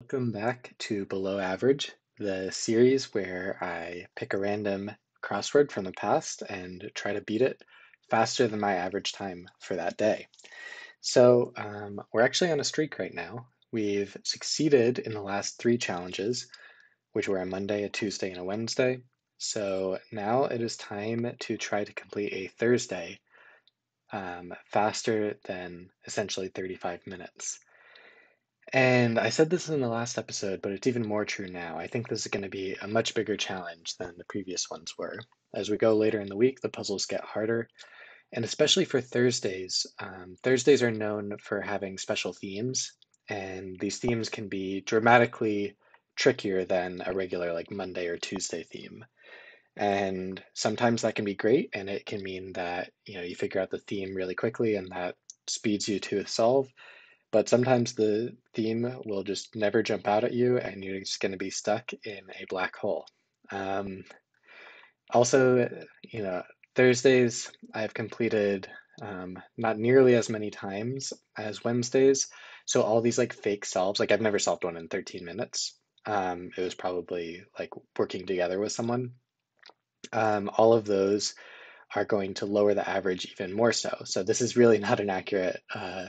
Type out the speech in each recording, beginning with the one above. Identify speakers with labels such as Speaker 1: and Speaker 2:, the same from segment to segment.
Speaker 1: Welcome back to Below Average, the series where I pick a random crossword from the past and try to beat it faster than my average time for that day. So um, we're actually on a streak right now. We've succeeded in the last three challenges, which were a Monday, a Tuesday, and a Wednesday. So now it is time to try to complete a Thursday um, faster than essentially 35 minutes. And I said this in the last episode, but it's even more true now. I think this is going to be a much bigger challenge than the previous ones were. As we go later in the week, the puzzles get harder. And especially for Thursdays, um, Thursdays are known for having special themes, and these themes can be dramatically trickier than a regular like Monday or Tuesday theme. And sometimes that can be great, and it can mean that you know you figure out the theme really quickly, and that speeds you to a solve. But sometimes the theme will just never jump out at you and you're just going to be stuck in a black hole. Um, also, you know, Thursdays I've completed um, not nearly as many times as Wednesdays. So all these like fake solves, like I've never solved one in 13 minutes. Um, it was probably like working together with someone. Um, all of those are going to lower the average even more so. So this is really not an accurate uh,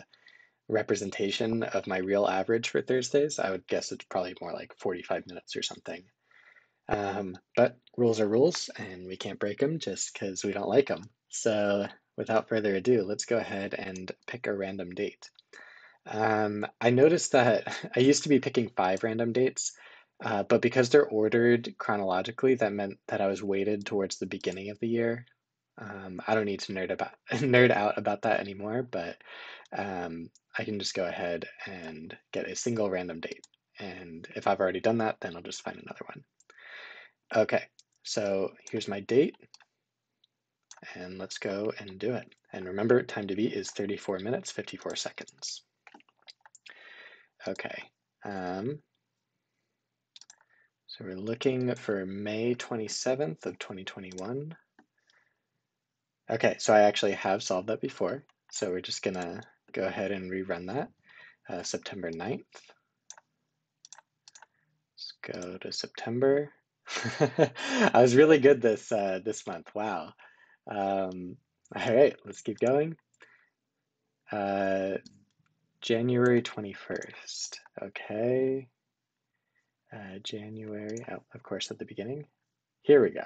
Speaker 1: representation of my real average for Thursdays, I would guess it's probably more like 45 minutes or something. Um, but rules are rules, and we can't break them just because we don't like them. So without further ado, let's go ahead and pick a random date. Um, I noticed that I used to be picking five random dates, uh, but because they're ordered chronologically, that meant that I was weighted towards the beginning of the year. Um, I don't need to nerd about nerd out about that anymore, but um, I can just go ahead and get a single random date. And if I've already done that, then I'll just find another one. Okay, so here's my date. And let's go and do it. And remember, time to beat is 34 minutes, 54 seconds. Okay. Um, so we're looking for May 27th of 2021. Okay, so I actually have solved that before. So we're just gonna go ahead and rerun that. Uh, September 9th. Let's go to September. I was really good this uh, this month. Wow. Um, all right, let's keep going. Uh, January 21st. Okay. Uh, January, oh, of course, at the beginning. Here we go.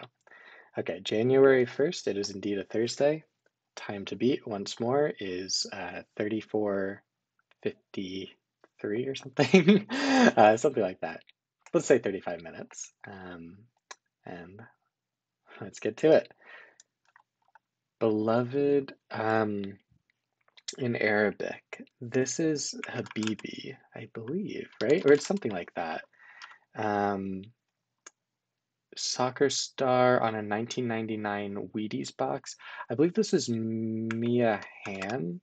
Speaker 1: Okay, January 1st, it is indeed a Thursday time to beat once more is uh, 3453 or something, uh, something like that. Let's say 35 minutes. Um, and let's get to it. Beloved um, in Arabic, this is Habibi, I believe, right? Or it's something like that. Um, soccer star on a 1999 Wheaties box. I believe this is Mia Hamm.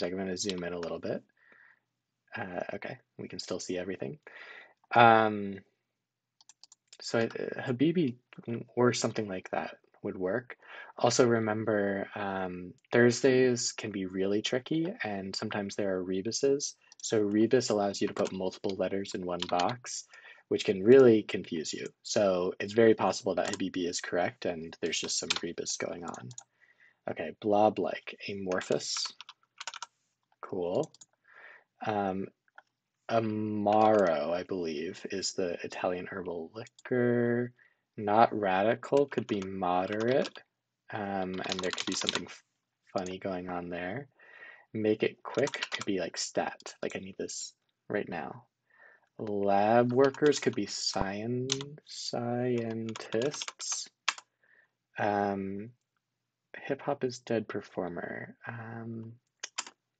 Speaker 1: I I'm going to zoom in a little bit. Uh, okay, we can still see everything. Um, so uh, Habibi or something like that would work. Also remember um, Thursdays can be really tricky and sometimes there are rebuses. So rebus allows you to put multiple letters in one box which can really confuse you. So it's very possible that Habibi is correct and there's just some rebus going on. Okay, blob-like, amorphous. Cool. Um, Amaro, I believe, is the Italian herbal liquor. Not radical, could be moderate. Um, and there could be something funny going on there. Make it quick could be like stat, like I need this right now lab workers could be science scientists. Um, hip hop is dead performer. Um,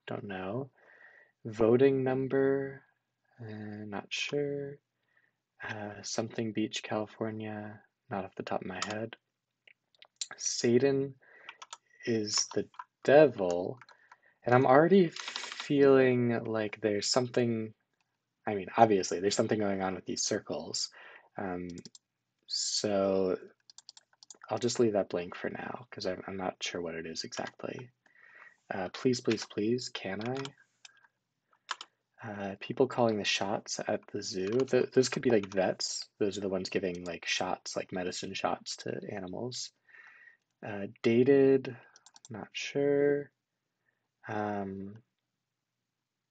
Speaker 1: don't know. Voting number, uh, not sure. Uh, something Beach, California, not off the top of my head. Satan is the devil, and I'm already feeling like there's something I mean, obviously, there's something going on with these circles. Um, so I'll just leave that blank for now because I'm, I'm, not sure what it is exactly. Uh, please, please, please, can I? Uh, people calling the shots at the zoo. Th those could be like vets. Those are the ones giving like shots, like medicine shots to animals. Uh, dated, not sure. Um,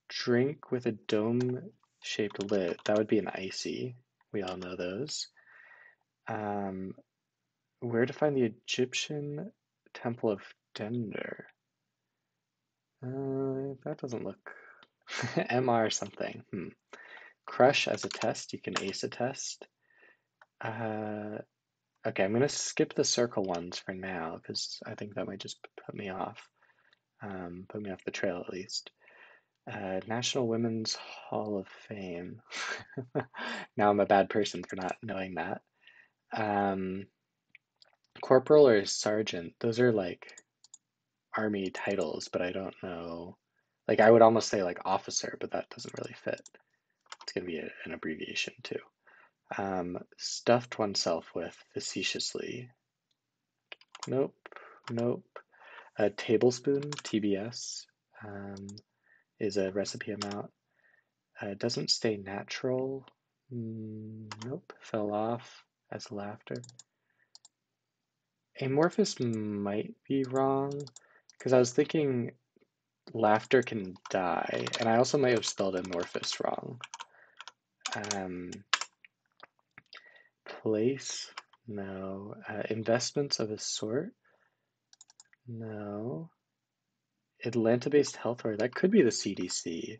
Speaker 1: drink with a dome shaped lid. That would be an icy. We all know those. Um, where to find the Egyptian Temple of Dendur? Uh, that doesn't look MR something. Hmm. Crush as a test. You can ace a test. Uh, okay, I'm gonna skip the circle ones for now because I think that might just put me off. Um, put me off the trail at least. Uh, National Women's Hall of Fame. now I'm a bad person for not knowing that. Um, corporal or sergeant, those are like army titles, but I don't know. Like I would almost say like officer, but that doesn't really fit. It's going to be a, an abbreviation too. Um, stuffed oneself with facetiously. Nope, nope. A tablespoon, TBS, um, is a recipe amount. Uh, doesn't stay natural. Mm, nope, fell off as laughter. Amorphous might be wrong because I was thinking laughter can die, and I also might have spelled amorphous wrong. Um, place, no. Uh, investments of a sort, no. Atlanta-based health, or that could be the CDC,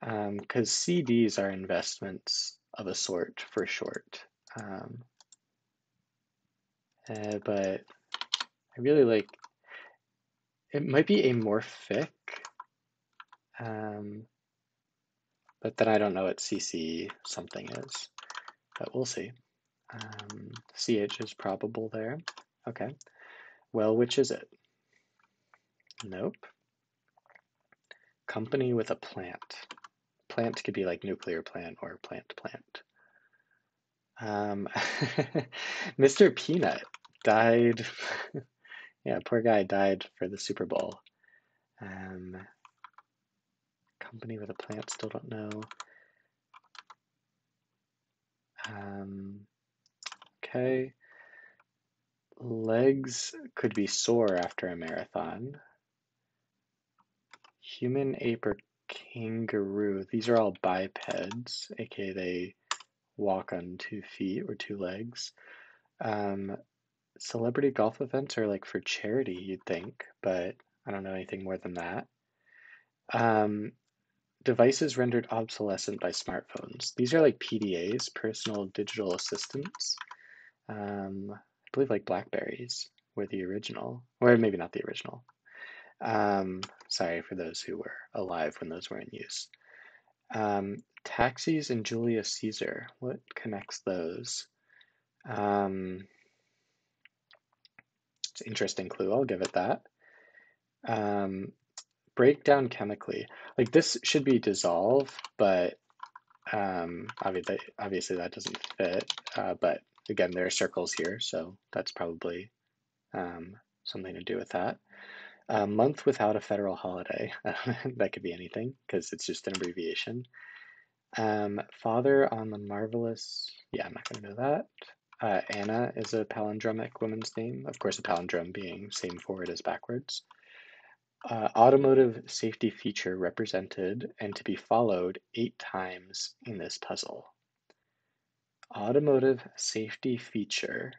Speaker 1: because um, CDs are investments of a sort for short. Um, uh, but I really like it might be amorphic, um, but then I don't know what CC something is, but we'll see. Um, CH is probable there. Okay. Well, which is it? Nope. Company with a plant. Plant could be like nuclear plant or plant plant. Um, Mr. Peanut died Yeah, poor guy died for the Super Bowl. Um, company with a plant, still don't know. Um, okay. Legs could be sore after a marathon. Human, ape, or kangaroo. These are all bipeds, aka they walk on two feet or two legs. Um, celebrity golf events are like for charity, you'd think, but I don't know anything more than that. Um, devices rendered obsolescent by smartphones. These are like PDAs, personal digital assistants. Um, I believe like Blackberries were the original, or maybe not the original. Um, sorry for those who were alive when those were in use. Um, taxis and Julius Caesar, what connects those? Um, interesting clue. I'll give it that. Um, break down chemically. Like this should be dissolve, but um, obviously, obviously that doesn't fit. Uh, but again, there are circles here, so that's probably um, something to do with that. A month without a federal holiday. that could be anything because it's just an abbreviation. Um, father on the marvelous. Yeah, I'm not going to know that. Uh, Anna is a palindromic woman's name, of course, a palindrome being same forward as backwards. Uh, automotive safety feature represented and to be followed eight times in this puzzle. Automotive safety feature.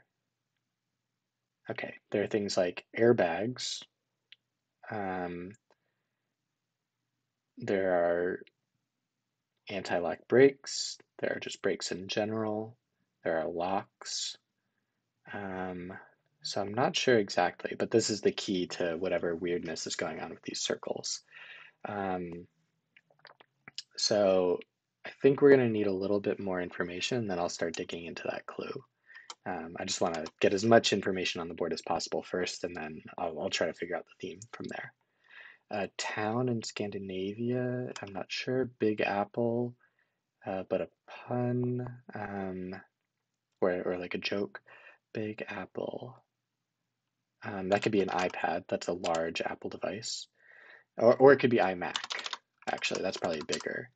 Speaker 1: Okay, there are things like airbags. Um, there are anti-lock brakes. There are just brakes in general. There are locks. Um, so I'm not sure exactly, but this is the key to whatever weirdness is going on with these circles. Um, so I think we're going to need a little bit more information, and then I'll start digging into that clue. Um, I just want to get as much information on the board as possible first, and then I'll, I'll try to figure out the theme from there. A town in Scandinavia, I'm not sure. Big Apple, uh, but a pun. Um, or, or like a joke. Big Apple. Um, that could be an iPad. That's a large Apple device. Or, or it could be iMac. actually. That's probably bigger.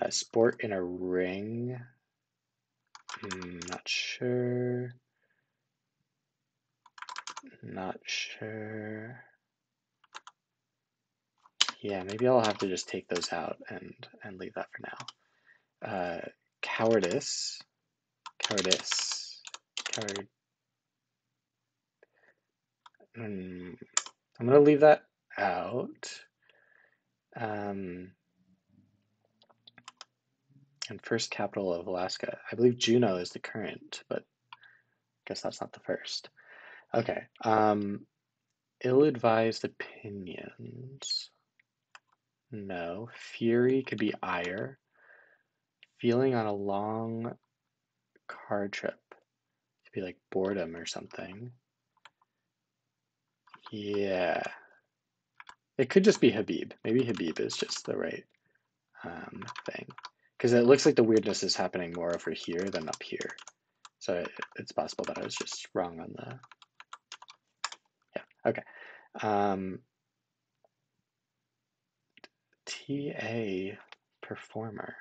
Speaker 1: Uh, sport in a ring. Not sure. Not sure. Yeah, maybe I'll have to just take those out and, and leave that for now. Uh, cowardice. Cowardice. Coward. Mm, I'm going to leave that out. Um, and first capital of Alaska. I believe Juneau is the current, but I guess that's not the first. Okay. Um, ill-advised opinions. No. Fury could be ire. Feeling on a long car trip. Could be like boredom or something. Yeah. It could just be Habib. Maybe Habib is just the right um, thing. Because it looks like the weirdness is happening more over here than up here. So it, it's possible that I was just wrong on the... Yeah, okay. Um, TA performer.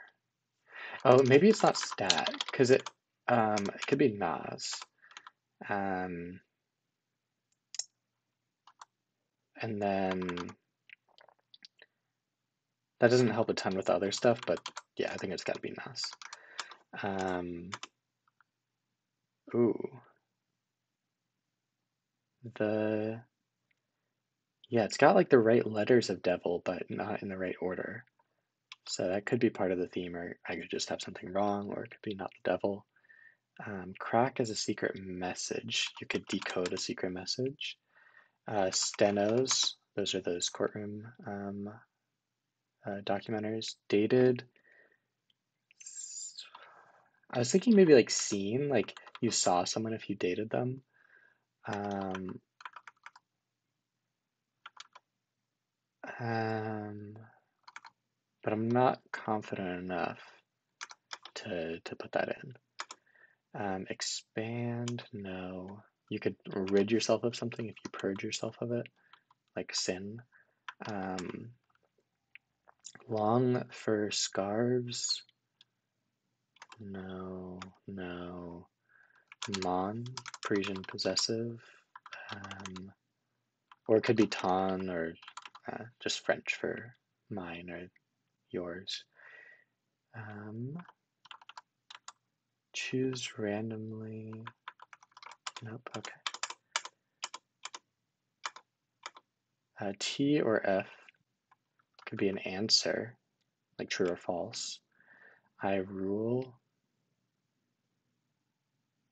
Speaker 1: Oh, maybe it's not stat, because it, um, it could be Nas. Um, and then that doesn't help a ton with other stuff, but yeah, I think it's got to be Nas. Um, ooh. The, yeah, it's got like the right letters of devil, but not in the right order. So that could be part of the theme, or I could just have something wrong, or it could be not the devil. Um, crack is a secret message. You could decode a secret message. Uh, stenos, those are those courtroom um, uh, documentaries. Dated. I was thinking maybe like seen, like you saw someone if you dated them. Um, um, but I'm not confident enough to, to put that in. Um, expand, no. You could rid yourself of something if you purge yourself of it, like sin. Um, long fur scarves, no, no. Mon, Parisian possessive, um, or it could be ton or uh, just French for mine or yours. Um, choose randomly. Nope, okay. Uh, T or F could be an answer, like true or false. I rule.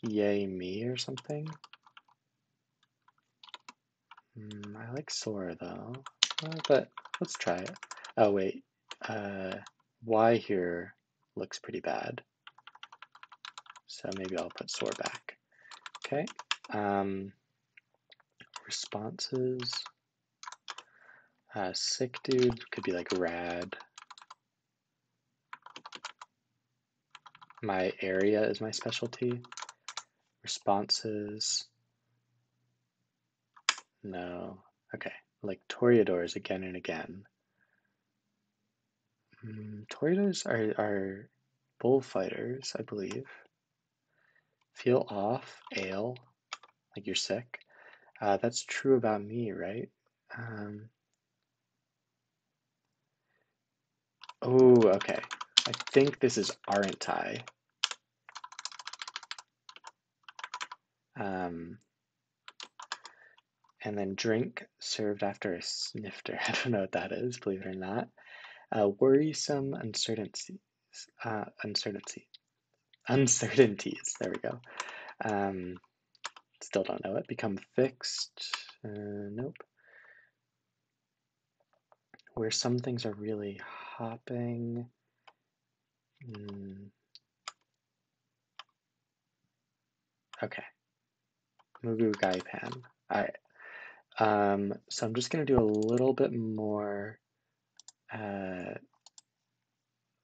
Speaker 1: Yay me or something. Mm, I like Sora though, uh, but let's try it. Oh wait, uh, Y here looks pretty bad. So maybe I'll put Soar back. Okay. Um, responses. Uh, sick dude could be like rad. My area is my specialty. Responses. No. Okay. Like Toreadors again and again. Mm, Toreadors are, are bullfighters, I believe. Feel off, ail, like you're sick. Uh, that's true about me, right? Um, oh, okay. I think this is aren't I. Um, and then drink served after a snifter. I don't know what that is, believe it or not. Uh, worrisome uncertainties. Uh, uncertainty. Uncertainties. There we go. Um, still don't know it. Become fixed. Uh, nope. Where some things are really hopping. Mm. Okay. Mugu Gaipan. All right. Um, so I'm just going to do a little bit more, uh,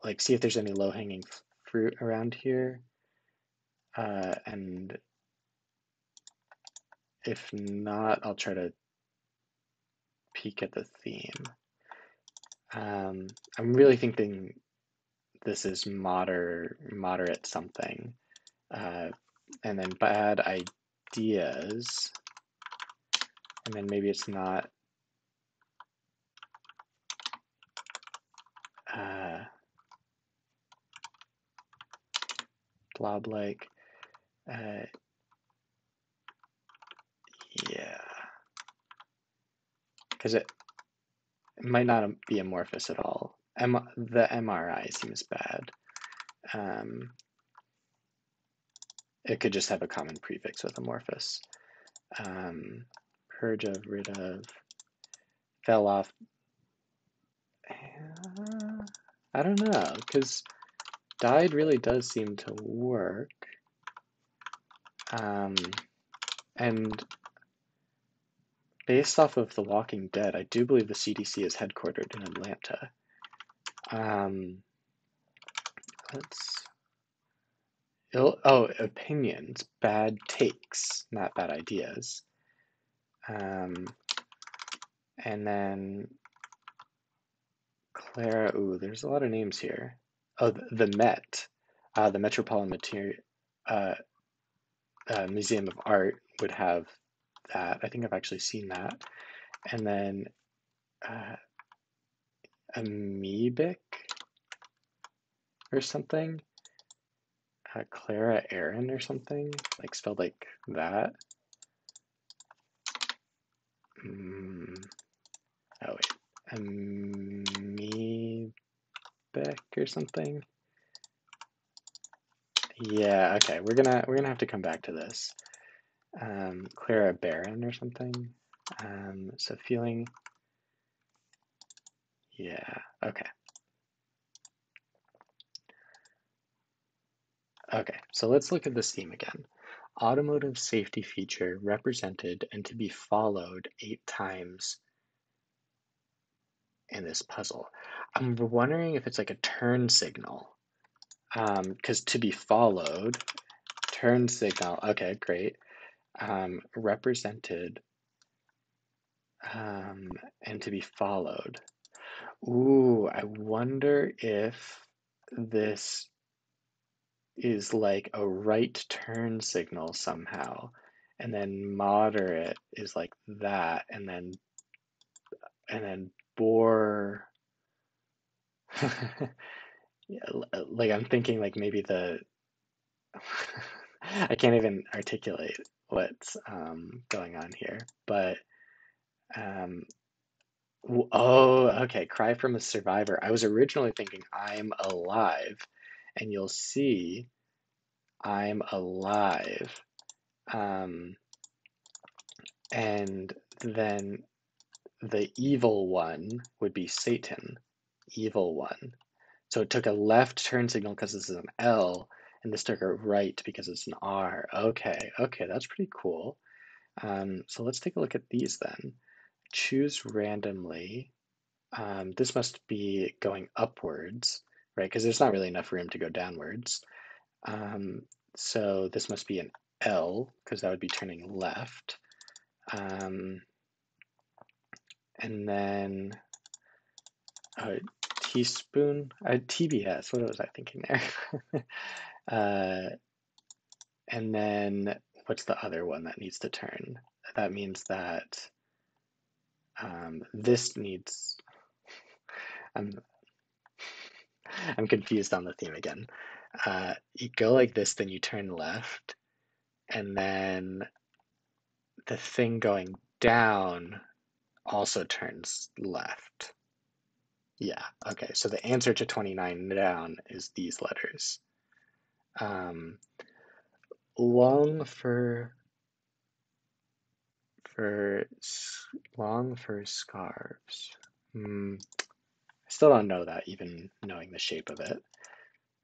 Speaker 1: like see if there's any low hanging fruit around here. Uh, and if not, I'll try to peek at the theme. Um, I'm really thinking this is moder moderate something. Uh, and then bad ideas. And then maybe it's not uh, blob like. Uh, yeah. Because it, it might not be amorphous at all. M the MRI seems bad. Um, it could just have a common prefix with amorphous. Um, purge of, rid of, fell off. Uh, I don't know, because died really does seem to work. Um, and based off of The Walking Dead, I do believe the CDC is headquartered in Atlanta. Um, let's. Ill, oh, opinions, bad takes, not bad ideas. Um, and then Clara. Ooh, there's a lot of names here. Oh, the, Met, uh, the Metropolitan Material. Uh, uh, Museum of Art would have that. I think I've actually seen that. And then uh, amoebic or something. Uh, Clara Aaron or something, like spelled like that. Mm. Oh wait, amoebic or something. Yeah, okay, we're gonna we're gonna have to come back to this. Um, Clara Barron or something. Um, so feeling. Yeah, okay. Okay, so let's look at this theme again. Automotive safety feature represented and to be followed eight times in this puzzle. I'm wondering if it's like a turn signal because um, to be followed, turn signal, okay, great, um, represented um, and to be followed. Ooh, I wonder if this is like a right turn signal somehow, and then moderate is like that, and then and then bore. yeah, like I'm thinking like maybe the I can't even articulate what's um, going on here, but um, oh, okay, cry from a survivor. I was originally thinking I'm alive, and you'll see I'm alive. Um, and then the evil one would be Satan, evil one. So it took a left turn signal because this is an L, and this took a right because it's an R. Okay, okay, that's pretty cool. Um, so let's take a look at these then. Choose randomly. Um, this must be going upwards, right? Because there's not really enough room to go downwards. Um, so this must be an L, because that would be turning left. Um, and then a teaspoon, uh, TBS, what was I thinking there? uh, and then what's the other one that needs to turn? That means that um, this needs, I'm, I'm confused on the theme again. Uh, you go like this, then you turn left, and then the thing going down also turns left. Yeah, okay, so the answer to 29 down is these letters. Um, long for for long for scarves. Hmm. Still don't know that, even knowing the shape of it.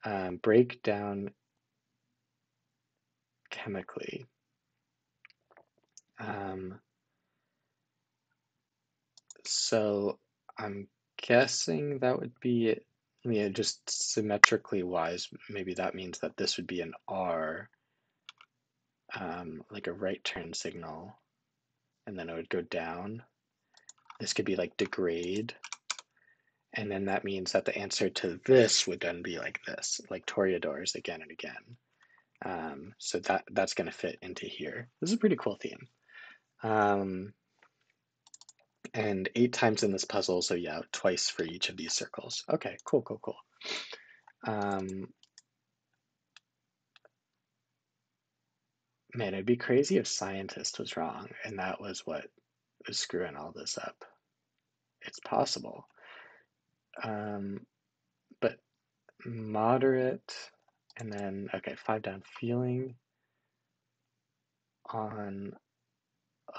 Speaker 1: Um, break down chemically. Um, so I'm guessing that would be, yeah, just symmetrically wise, maybe that means that this would be an R, um, like a right turn signal, and then it would go down. This could be like degrade, And then that means that the answer to this would then be like this, like toreadors again and again. Um, so that that's going to fit into here. This is a pretty cool theme. Um, and eight times in this puzzle, so yeah, twice for each of these circles. Okay, cool, cool, cool. Um, man, it'd be crazy if scientist was wrong and that was what was screwing all this up. It's possible. Um, but moderate, and then, okay, five down, feeling on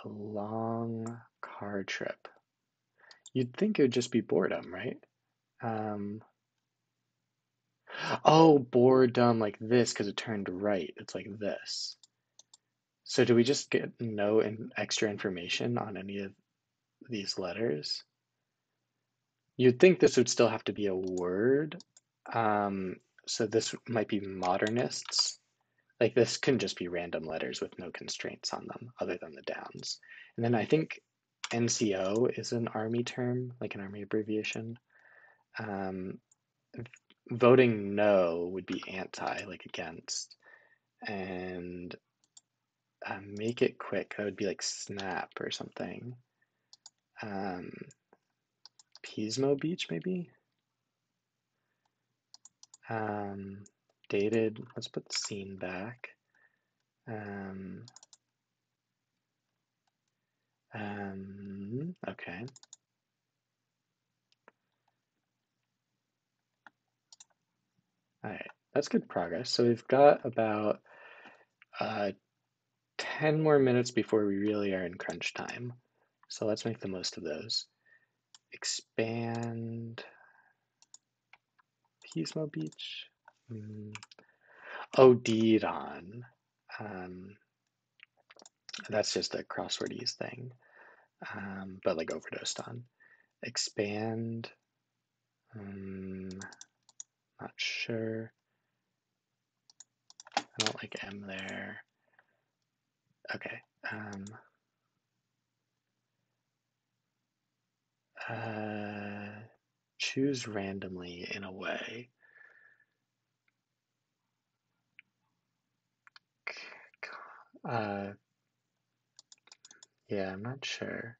Speaker 1: a long car trip. You'd think it would just be boredom, right? Um, oh, boredom like this because it turned right. It's like this. So do we just get no in extra information on any of these letters? You'd think this would still have to be a word. Um, so this might be modernists. Like this can just be random letters with no constraints on them other than the downs. And then I think NCO is an army term, like an army abbreviation. Um, voting no would be anti, like against. And uh, make it quick, that would be like snap or something. Um, Pismo Beach, maybe? Um, dated, let's put the scene back. Um, um, okay. All right, that's good progress. So we've got about uh, 10 more minutes before we really are in crunch time. So let's make the most of those. Expand Pismo Beach. Mm. Oh, Didon. Um, that's just a crosswordese thing, um, but like overdosed on. Expand. Um, not sure. I don't like M there. Okay. Um, uh, choose randomly in a way. Uh, yeah, I'm not sure.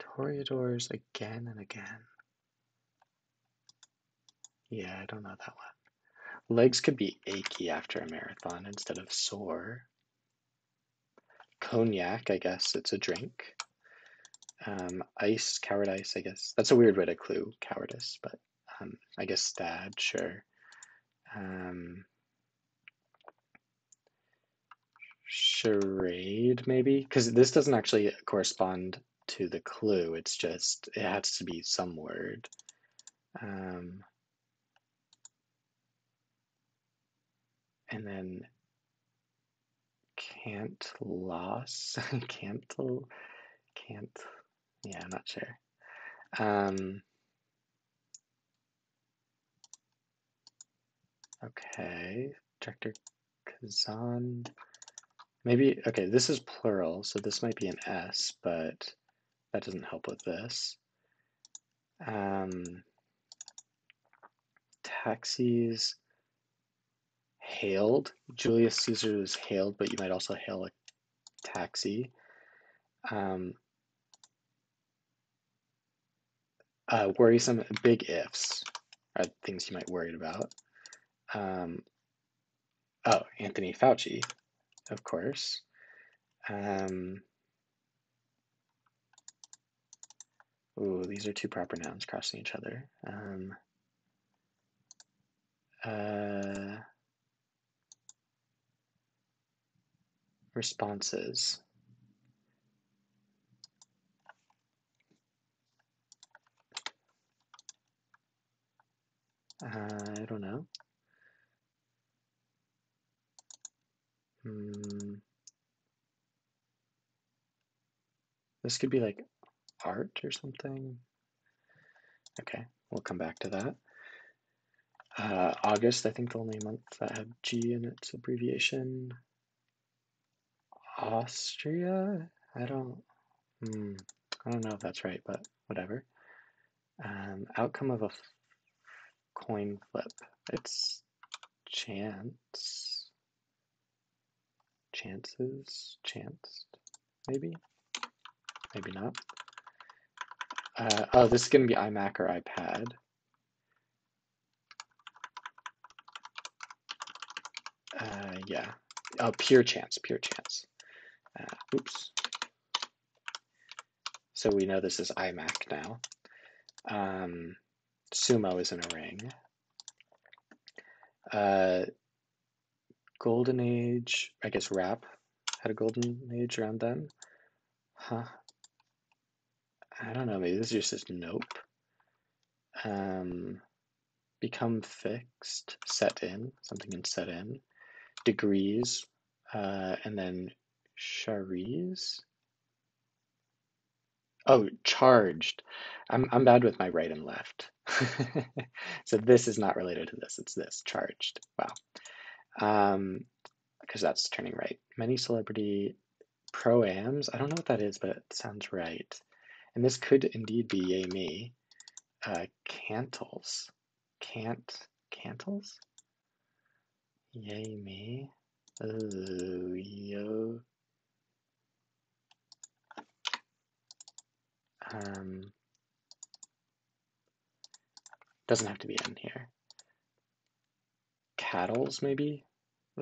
Speaker 1: Toreadors again and again. Yeah, I don't know that one. Legs could be achy after a marathon instead of sore. Cognac, I guess it's a drink. Um, ice, coward ice, I guess. That's a weird way to clue cowardice, but um, I guess stad, sure. Um, charade, maybe? Because this doesn't actually correspond to the clue. It's just, it has to be some word. Um, and then can't loss, can't, can't, yeah, I'm not sure. Um, okay, Director Kazan. Maybe, okay, this is plural, so this might be an S, but that doesn't help with this. Um, taxis hailed. Julius Caesar was hailed, but you might also hail a taxi. Um, uh, worrisome big ifs are things you might worry about. Um, oh, Anthony Fauci of course. Um, ooh, these are two proper nouns crossing each other. Um, uh, responses. I don't know. Hmm. This could be like art or something. Okay, we'll come back to that. Uh, August, I think the only month that had G in its abbreviation. Austria? I don't, hmm, I don't know if that's right, but whatever. Um, outcome of a coin flip. It's chance. Chances? Chanced? Maybe? Maybe not. Uh, oh, this is going to be iMac or iPad. Uh, yeah. Oh, pure chance, pure chance. Uh, oops. So we know this is iMac now. Um, sumo is in a ring. Uh, golden Age, I guess rap had a golden age around then. Huh. I don't know, maybe this is just nope. Um, become fixed, set in, something in set in. Degrees, uh, and then charis. Oh, charged. I'm, I'm bad with my right and left. so this is not related to this, it's this, charged. Wow. Um, because that's turning right. Many celebrity pro-ams. I don't know what that is, but it sounds right. And this could indeed be yay me. Uh, cantles. Cant, cantles? Yay me. Oh, yo. Um, doesn't have to be in here. Cattles, maybe?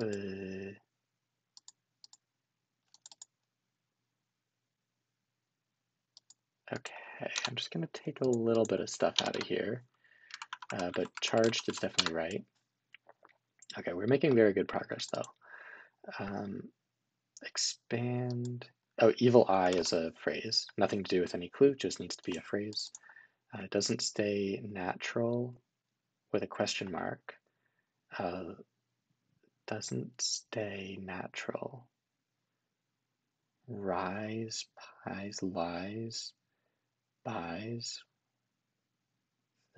Speaker 1: Uh, Okay, I'm just going to take a little bit of stuff out of here, uh, but charged is definitely right. Okay, we're making very good progress though. Um, expand. Oh, evil eye is a phrase. Nothing to do with any clue, just needs to be a phrase. Uh, doesn't stay natural with a question mark. Uh, doesn't stay natural. Rise, pies, lies, buys.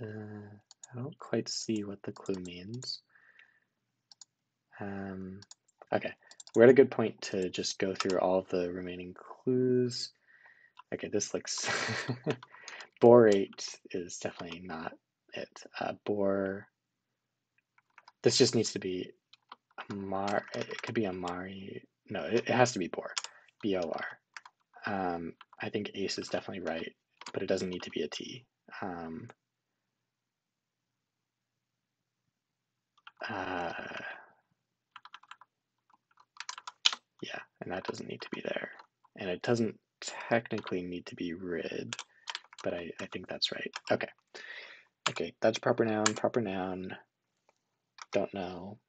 Speaker 1: Uh, I don't quite see what the clue means. Um, okay, we're at a good point to just go through all of the remaining clues. Okay, this looks... borate is definitely not it. Uh, bore... This just needs to be Mar... It could be a Mari... No, it, it has to be bore. B-O-R. Um, I think ace is definitely right but it doesn't need to be a T. Um, uh, yeah, and that doesn't need to be there. And it doesn't technically need to be rid, but I, I think that's right. Okay. Okay, that's proper noun, proper noun. Don't know.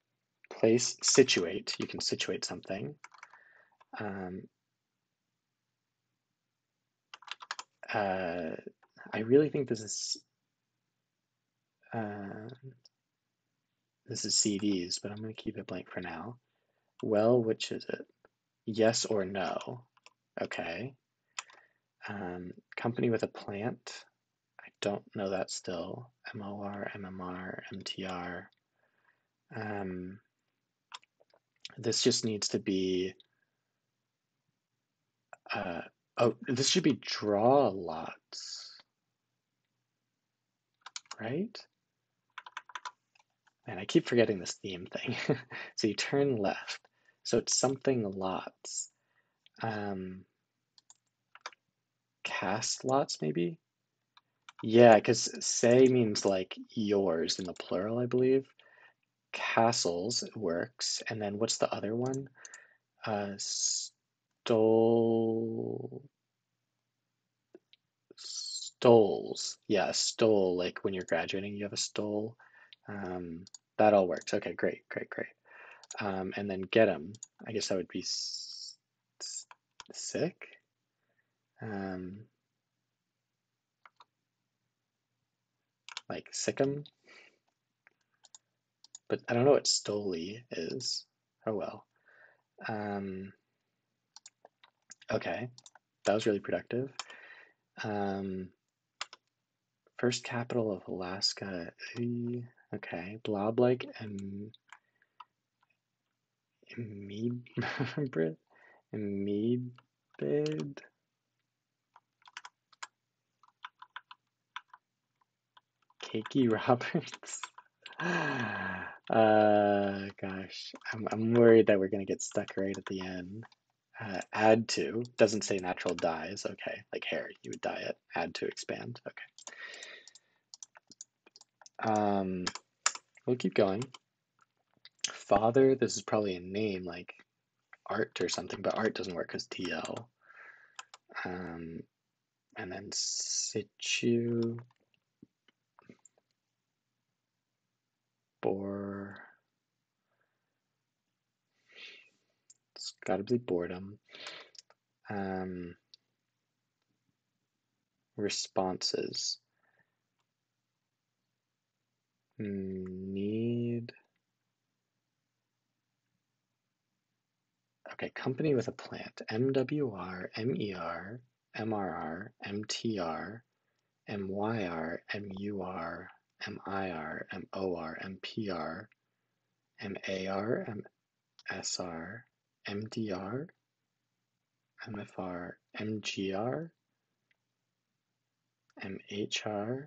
Speaker 1: Place, situate. You can situate something. Um, uh, I really think this is uh, this is CDs, but I'm going to keep it blank for now. Well, which is it? Yes or no? Okay. Um, company with a plant. I don't know that still. MOR, MMR, MTR. Um, this just needs to be uh, Oh, this should be draw lots. Right? And I keep forgetting this theme thing. so you turn left. So it's something lots. Um, cast lots, maybe? Yeah, because say means like yours in the plural, I believe. Castles works. And then what's the other one? Uh, stole stoles yeah stole like when you're graduating you have a stole um, that all works okay great great great um, and then get them i guess that would be sick. Um, like sickum but i don't know what stoli is. Oh well. Um, Okay, that was really productive. Um, first capital of Alaska. Okay, blob like am amoebid, amoebid. Cokie Roberts. Uh, gosh, I'm, I'm worried that we're going to get stuck right at the end. Uh, add to, doesn't say natural dyes. Okay, like hair, you would dye it. Add to expand. Okay. Um, we'll keep going. Father, this is probably a name like art or something, but art doesn't work because TL. Um, and then situ, bore, it's gotta be boredom. Um, responses. Need. Okay, company with a plant. MWR, MER, MRR, MTR, MYR, MUR, MIR, MOR, MPR, MAR, MSR, MDR, MFR, MGR, MHR,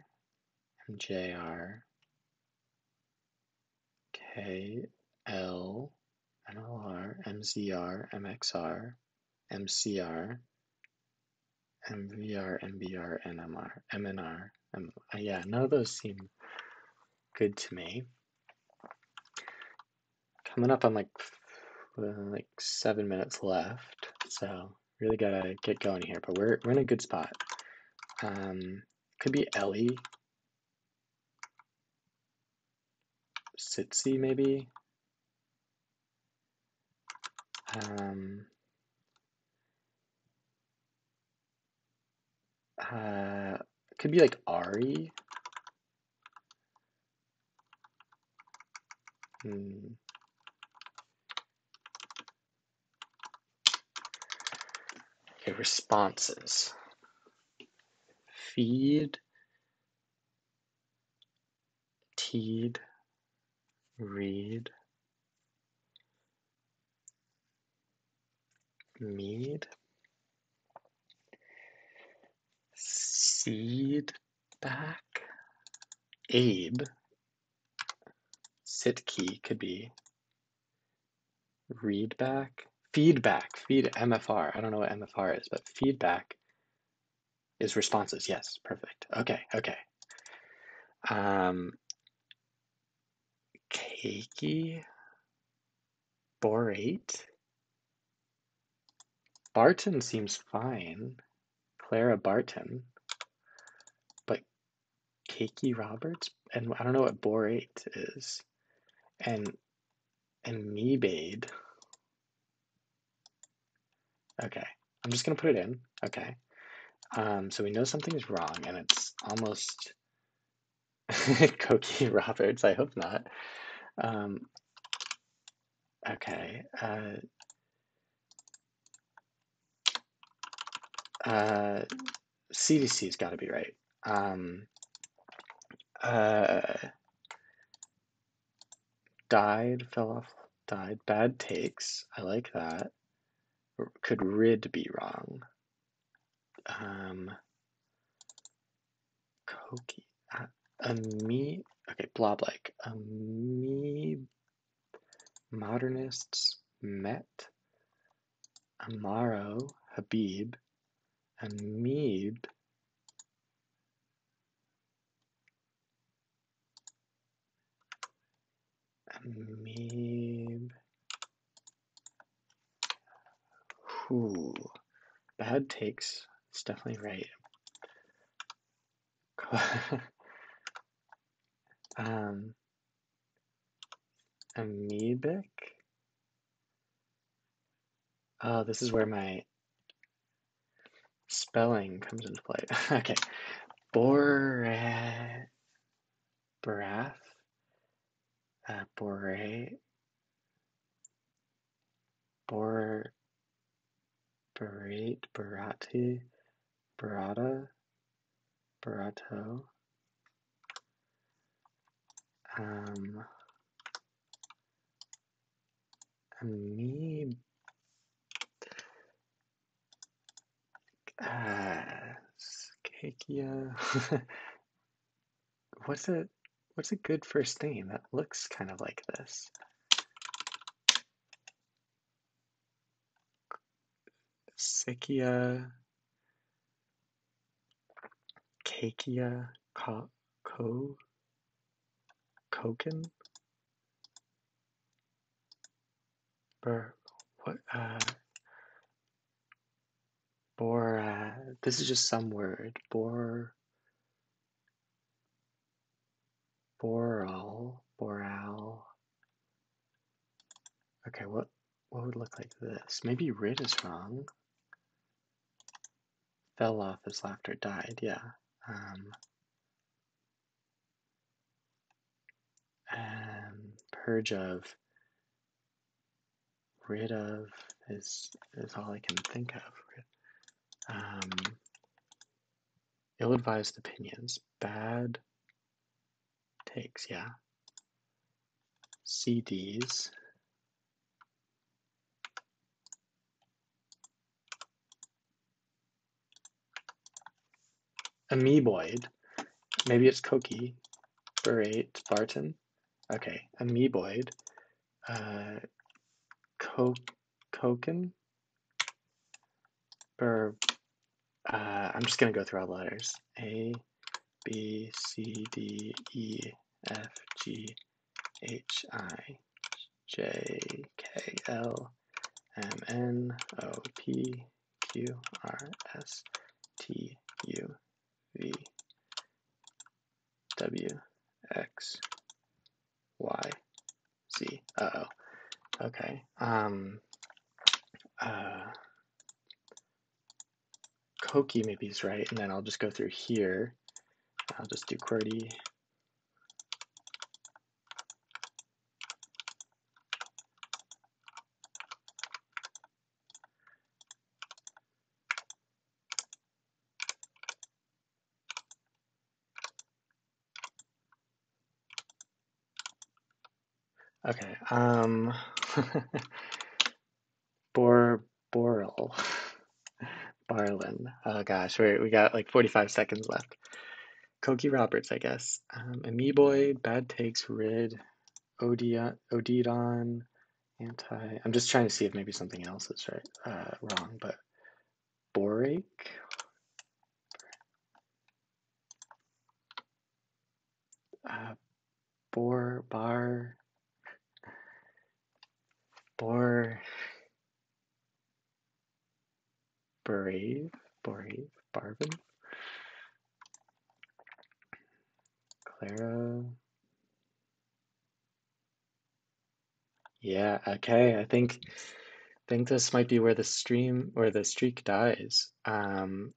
Speaker 1: MJR, KL, MZR, MXR, MCR, MVR, MBR, NMR, MNR. M yeah, none of those seem good to me. Coming up on like like seven minutes left, so really gotta get going here. But we're we're in a good spot. Um, could be Ellie, Sitsi maybe. Um, uh, could be like Ari. Hmm. Okay, responses. Feed, teed, read, mead, seed back, Abe, sit key could be read back, feedback, feed MFR. I don't know what MFR is, but feedback is responses. Yes, perfect. Okay, okay. Um, cakey, borate. Barton seems fine. Clara Barton. But Cakey Roberts? And I don't know what borate is. And and Mebade. Okay. I'm just gonna put it in. Okay. Um, so we know something's wrong and it's almost Cokie Roberts. I hope not. Um, okay. Uh, uh, CDC's got to be right. Um, uh, died, fell off, died. Bad takes. I like that. Could rid be wrong? Um, Cokie. Uh, a me. Okay, blob like. A me. Modernists met. Amaro, Habib, Amoeb Amoeb Ooh, bad takes. It's definitely right. um, amoebic. Oh, this is where my spelling comes into play. okay. Borat. Barath. Uh, Bore. Bor. Barate. Barati. Barata. Barato. Um. Amoeb. Uh, Skakia. what's a what's a good first name that looks kind of like this? Sikia, Cakia, Co, Co, Koken, Bur, what, uh, Bor, uh, this is just some word, Bor, Boral, Boral. Okay, what, what would look like this? Maybe rid is wrong fell off as laughter died, yeah. Um, and purge of, rid of is is all I can think of. Um, ill-advised opinions, bad takes, yeah. CDs, amoeboid. Maybe it's Koki. Burate, Barton. Okay, amoeboid. Uh, co Koken. Bur. Uh, I'm just gonna go through all the letters. A, B, C, D, E, F, G, H, I, J, K, L, M, N, O, P, Q, R, S, T, U, V W X Y Z. Uh oh. Okay. Um. Uh. Koki maybe is right, and then I'll just go through here. I'll just do QWERTY Okay. Um, Bor Boral Barlin. Oh gosh, we we got like 45 seconds left. Koki Roberts, I guess. Um, Amoeboid, Bad Takes, Rid, Odion, Odidon, Anti. I'm just trying to see if maybe something else is right, uh, wrong, but Borake. Uh, Bor Bar Bor Brave, Brave, Barvin, Clara. Yeah, okay. I think think this might be where the stream or the streak dies. Um,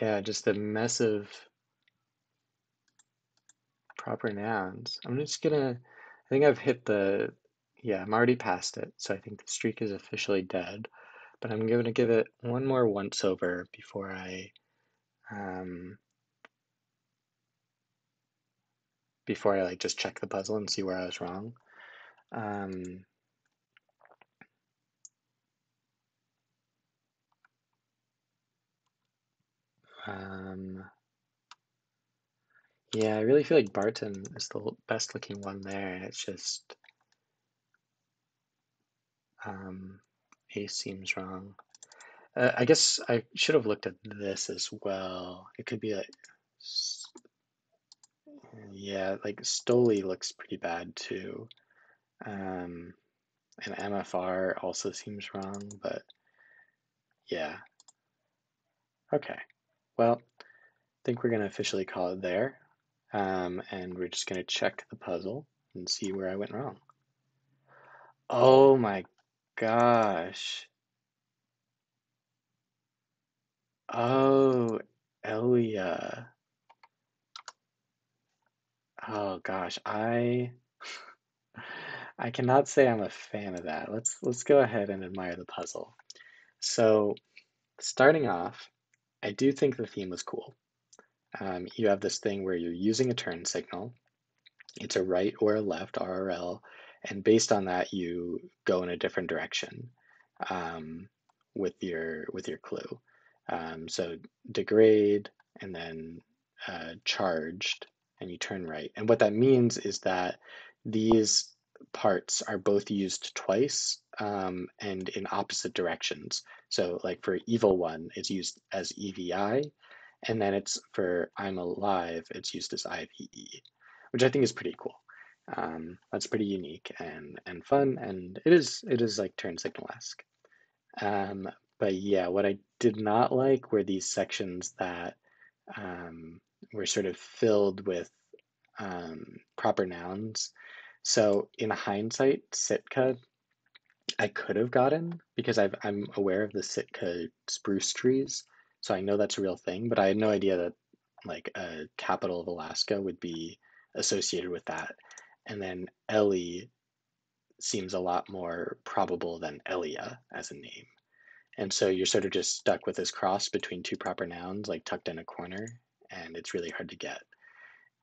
Speaker 1: yeah, just a mess of proper nouns. I'm just gonna I think I've hit the, yeah, I'm already past it, so I think the streak is officially dead. But I'm going to give it one more once over before I, um, before I like just check the puzzle and see where I was wrong. Um, um, yeah, I really feel like Barton is the best looking one there. It's just um, seems wrong. Uh, I guess I should have looked at this as well. It could be like, yeah, like Stoli looks pretty bad too. Um, and MFR also seems wrong, but yeah. Okay, well, I think we're going to officially call it there. Um, and we're just going to check the puzzle and see where I went wrong. Oh my gosh. Oh, Elia. Oh gosh, I I cannot say I'm a fan of that. Let's let's go ahead and admire the puzzle. So, starting off, I do think the theme was cool um, you have this thing where you're using a turn signal. It's a right or a left RRL, and based on that, you go in a different direction um, with your with your clue. Um, so degrade, and then uh, charged, and you turn right. And what that means is that these parts are both used twice um, and in opposite directions. So like for evil one, it's used as EVI, and then it's for I'm alive, it's used as IVE, which I think is pretty cool. Um, that's pretty unique and and fun, and it is it is like turn signal esque. Um, but yeah, what I did not like were these sections that um, were sort of filled with um, proper nouns. So in hindsight, Sitka, I could have gotten because I've, I'm aware of the Sitka spruce trees. So I know that's a real thing, but I had no idea that like a capital of Alaska would be associated with that. And then Ellie seems a lot more probable than Elia as a name. And so you're sort of just stuck with this cross between two proper nouns, like tucked in a corner, and it's really hard to get.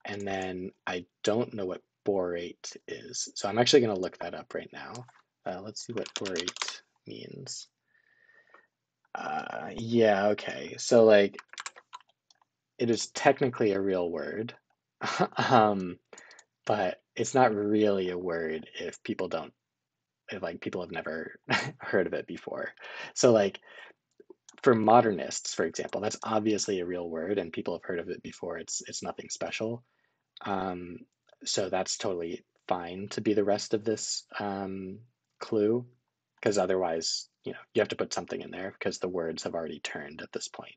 Speaker 1: And then I don't know what borate is. So I'm actually going to look that up right now. Uh, let's see what borate means. Uh, yeah, okay. So like, it is technically a real word, um, but it's not really a word if people don't, if like people have never heard of it before. So like, for modernists, for example, that's obviously a real word and people have heard of it before. It's it's nothing special. Um, so that's totally fine to be the rest of this um, clue, because otherwise, you know, you have to put something in there because the words have already turned at this point.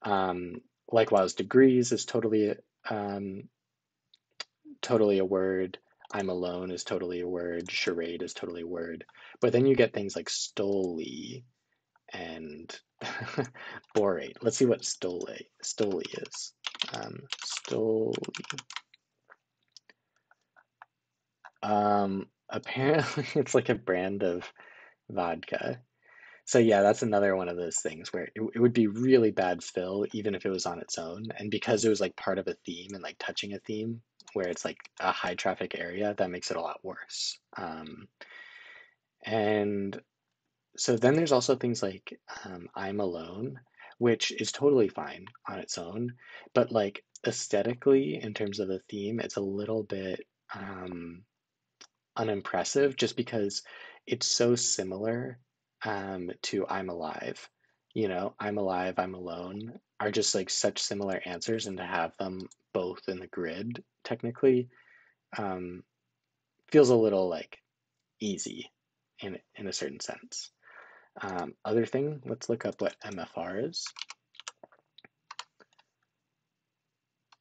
Speaker 1: Um, likewise, degrees is totally um, totally a word. I'm alone is totally a word. Charade is totally a word. But then you get things like stoli and borate. Let's see what stole stoli is. Um, stoli. Um, apparently it's like a brand of vodka. So yeah, that's another one of those things where it, it would be really bad fill even if it was on its own. And because it was like part of a theme and like touching a theme where it's like a high traffic area, that makes it a lot worse. Um, and so then there's also things like um, I'm alone, which is totally fine on its own, but like aesthetically, in terms of the theme, it's a little bit um, unimpressive just because it's so similar um, to I'm alive. You know, I'm alive, I'm alone are just like such similar answers, and to have them both in the grid technically um, feels a little like easy in in a certain sense. Um, other thing, let's look up what MFR is.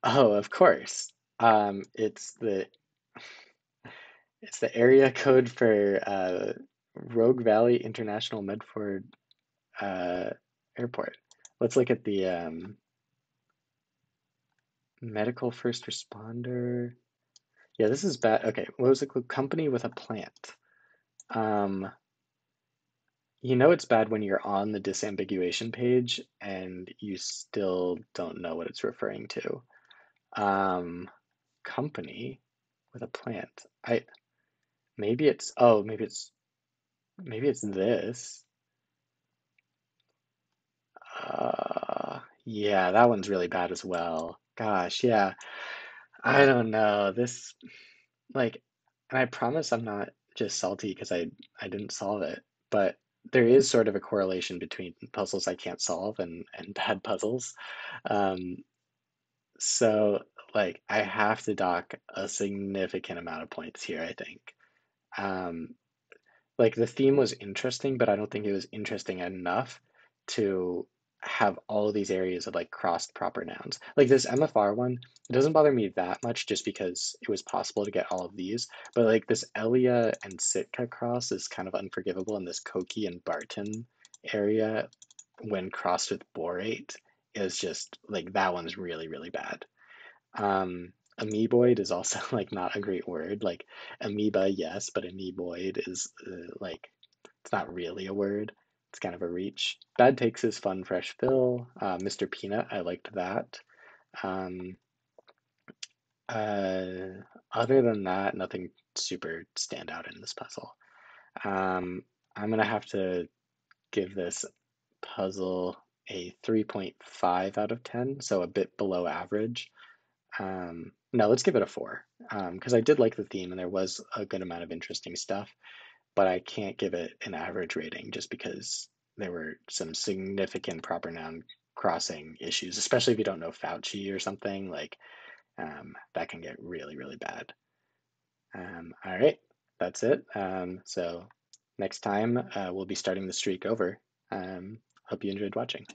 Speaker 1: Oh, of course. Um, it's the it's the area code for uh, Rogue Valley International Medford uh, Airport. Let's look at the um, medical first responder. Yeah, this is bad. Okay, what was the company with a plant? Um, you know it's bad when you're on the disambiguation page and you still don't know what it's referring to. Um, company with a plant. I maybe it's oh maybe it's maybe it's this. Uh, yeah, that one's really bad as well. Gosh, yeah. I don't know. This like and I promise I'm not just salty because I I didn't solve it, but there is sort of a correlation between puzzles I can't solve and and bad puzzles. Um, so like I have to dock a significant amount of points here, I think. Um, like the theme was interesting, but I don't think it was interesting enough to have all of these areas of like crossed proper nouns. Like this MFR one, it doesn't bother me that much just because it was possible to get all of these. But like this Elia and Sitka cross is kind of unforgivable, and this Koki and Barton area when crossed with borate is just like that one's really, really bad. Um, amoeboid is also like not a great word. Like amoeba, yes, but amoeboid is uh, like it's not really a word. It's kind of a reach. Bad Takes is fun, fresh fill. Uh, Mr. Peanut, I liked that. Um, uh, other than that, nothing super stand out in this puzzle. Um, I'm gonna have to give this puzzle a 3.5 out of 10, so a bit below average. Um, no, let's give it a four because um, I did like the theme and there was a good amount of interesting stuff, but I can't give it an average rating just because there were some significant proper noun crossing issues, especially if you don't know Fauci or something like um, that can get really, really bad. Um, all right, that's it. Um, so next time uh, we'll be starting the streak over. Um, hope you enjoyed watching.